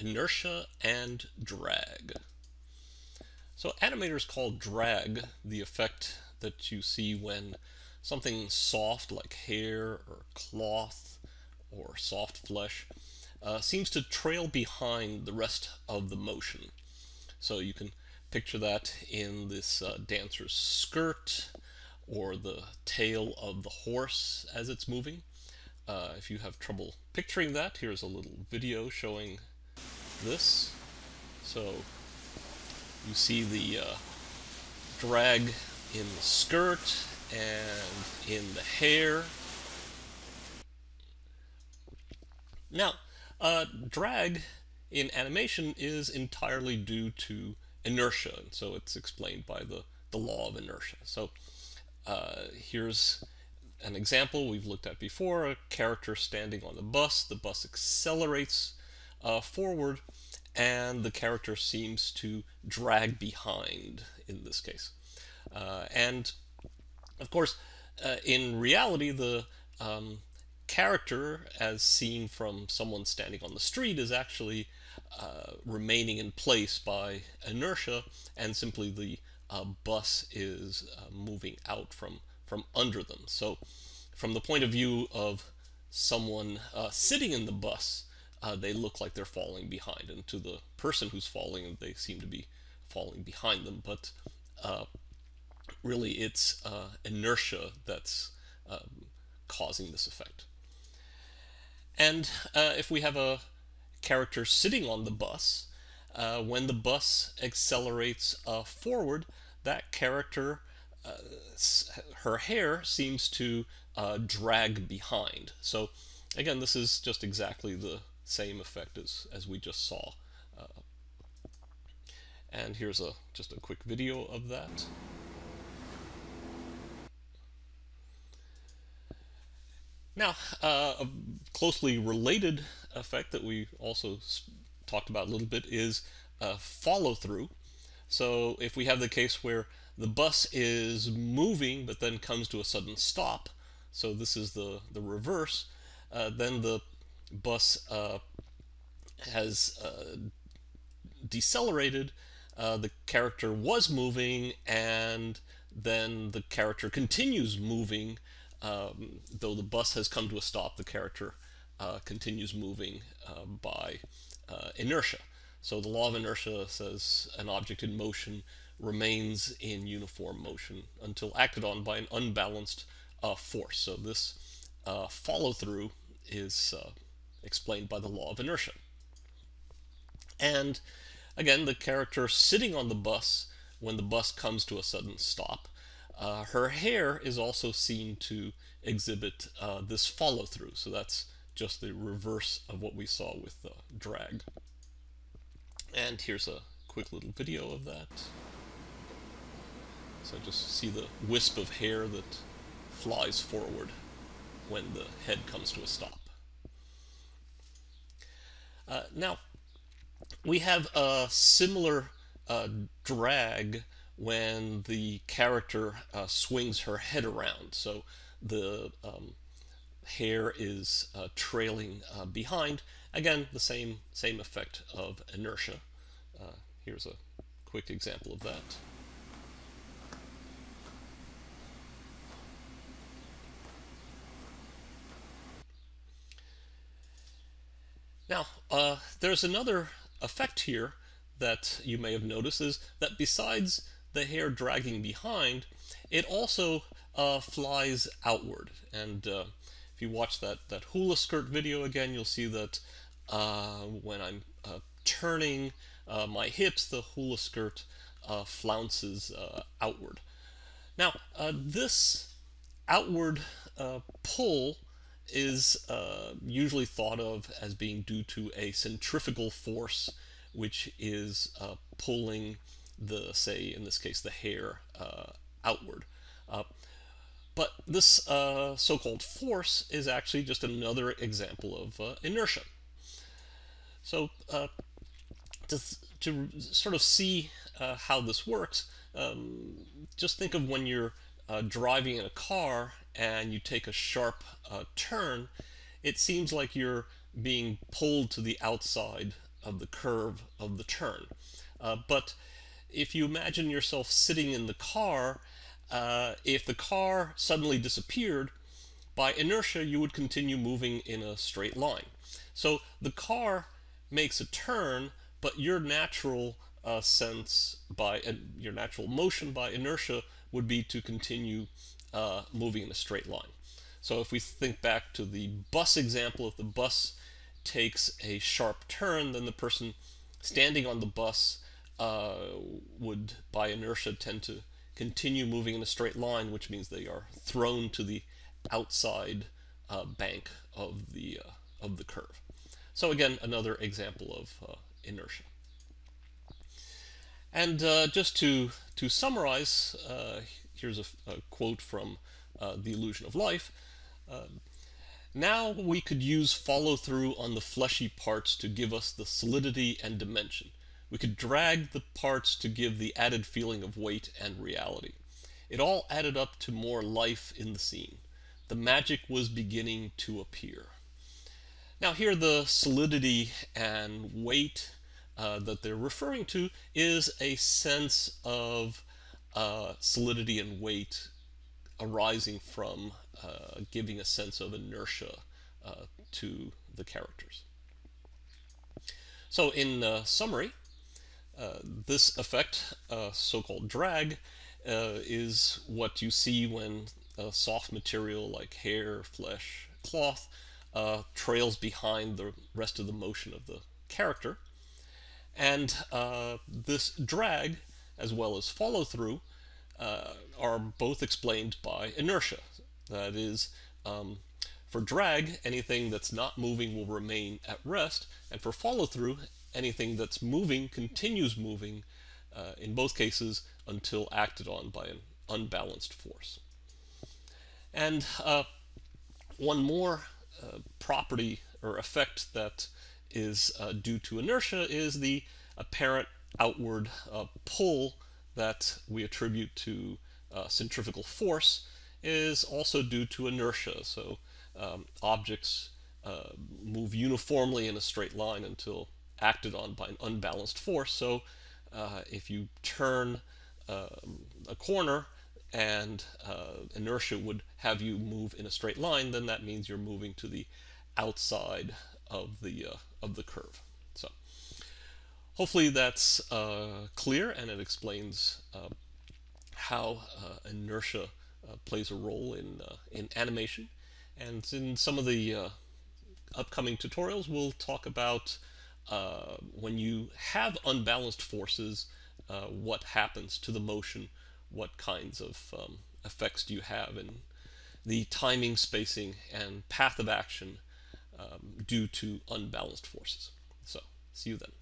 inertia and drag. So animators call drag the effect that you see when something soft like hair or cloth or soft flesh uh, seems to trail behind the rest of the motion. So you can picture that in this uh, dancer's skirt or the tail of the horse as it's moving. Uh, if you have trouble picturing that, here's a little video showing this. So you see the uh, drag in the skirt and in the hair. Now, uh, drag in animation is entirely due to inertia, and so it's explained by the, the law of inertia. So uh, here's an example we've looked at before, a character standing on the bus. The bus accelerates uh, forward and the character seems to drag behind in this case. Uh, and of course, uh, in reality, the um, character, as seen from someone standing on the street, is actually uh, remaining in place by inertia, and simply the uh, bus is uh, moving out from, from under them. So from the point of view of someone sitting in the bus, uh, they look like they're falling behind. And to the person who's falling, they seem to be falling behind them. But uh, really, it's uh, inertia that's um, causing this effect. And uh, if we have a character sitting on the bus, uh, when the bus accelerates uh, forward, that character, her hair seems to drag behind. So again, this is just exactly the same effect as, as we just saw. Uh, and here's a just a quick video of that. Now, uh, a closely related effect that we also talked about a little bit is uh, follow-through. So if we have the case where the bus is moving but then comes to a sudden stop, so this is the, the reverse, uh, then the bus uh, has uh, decelerated, uh, the character was moving, and then the character continues moving. Um, though the bus has come to a stop, the character uh, continues moving uh, by uh, inertia. So the law of inertia says an object in motion remains in uniform motion until acted on by an unbalanced uh, force. So this follow through is explained by the law of inertia. And again, the character sitting on the bus when the bus comes to a sudden stop, uh, her hair is also seen to exhibit uh, this follow through. So that's just the reverse of what we saw with uh, drag. And here's a quick little video of that. So just see the wisp of hair that flies forward when the head comes to a stop. Uh, now, we have a similar uh, drag when the character uh, swings her head around. So the um, hair is uh, trailing uh, behind. Again, the same, same effect of inertia. Uh, here's a quick example of that. Now, uh, there's another effect here that you may have noticed is that besides the hair dragging behind, it also uh, flies outward. And uh, if you watch that, that hula skirt video again, you'll see that uh, when I'm uh, turning uh, my hips, the hula skirt flounces outward. Now, this outward pull is uh, usually thought of as being due to a centrifugal force which is uh, pulling the, say, in this case, the hair uh, outward. Uh, but this uh, so-called force is actually just another example of uh, inertia. So to, to sort of see how this works, um, just think of when you're driving in a car and you take a sharp uh, turn, it seems like you're being pulled to the outside of the curve of the turn. Uh, but if you imagine yourself sitting in the car, uh, if the car suddenly disappeared, by inertia you would continue moving in a straight line. So the car makes a turn, but your natural uh, sense by uh, your natural motion by inertia would be to continue uh, moving in a straight line. So if we think back to the bus example, if the bus takes a sharp turn, then the person standing on the bus uh, would, by inertia, tend to continue moving in a straight line, which means they are thrown to the outside uh, bank of the uh, of the curve. So again, another example of uh, inertia. And uh, just to to summarize, uh, here's a, a, quote from The Illusion of Life. now we could use follow through on the fleshy parts to give us the solidity and dimension. We could drag the parts to give the added feeling of weight and reality. It all added up to more life in the scene. The magic was beginning to appear. Now here the solidity and weight uh, that they're referring to is a sense of uh, solidity and weight arising from uh, giving a sense of inertia uh, to the characters. So in uh, summary, uh, this effect, uh, so-called drag, is what you see when a soft material like hair, flesh, cloth trails behind the rest of the motion of the character. And this drag, as well as follow-through, are both explained by inertia. That is, um, for drag, anything that's not moving will remain at rest, and for follow-through, anything that's moving continues moving, uh, in both cases, until acted on by an unbalanced force. And uh, one more uh, property or effect that is uh, due to inertia is the apparent outward uh, pull that we attribute to uh, centrifugal force is also due to inertia. So um, objects move uniformly in a straight line until acted on by an unbalanced force. So uh, if you turn uh, a corner and uh, inertia would have you move in a straight line, then that means you're moving to the outside of the uh, of the curve. Hopefully that's uh, clear and it explains uh, how inertia plays a role in in animation. And in some of the upcoming tutorials, we'll talk about uh, when you have unbalanced forces, uh, what happens to the motion, what kinds of um, effects do you have, and the timing, spacing, and path of action um, due to unbalanced forces. So, see you then.